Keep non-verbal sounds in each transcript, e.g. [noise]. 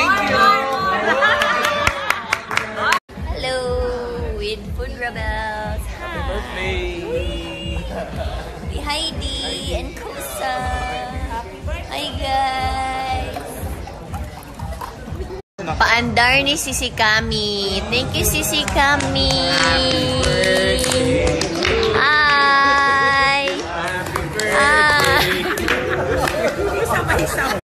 Thank you! Hello! With Food Rebels! Happy birthday! Wee! Heidi and Kosa! Hi guys! Paandar ni Sisi Kami! Thank you Sisi Kami! Happy birthday! Hi! Happy birthday! Ah.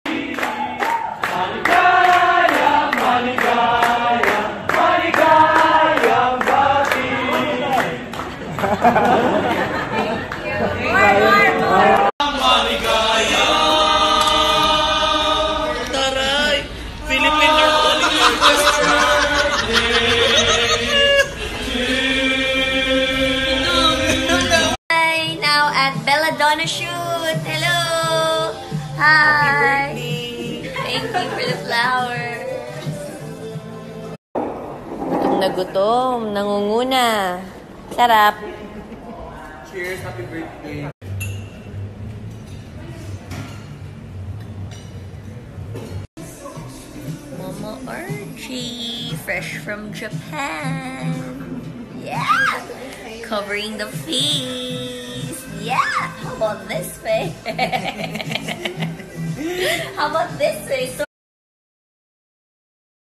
Taray! Philippine Hi, now at Belladonna Shoot. Hello. Hi. Thank you for the flowers. Gutom na gutom. Nangunguna. Sarap. Cheers! Happy birthday! Mama Archie. Fresh from Japan. Yeah. Covering the face. Yeah. How about this face? [laughs] How about this face? So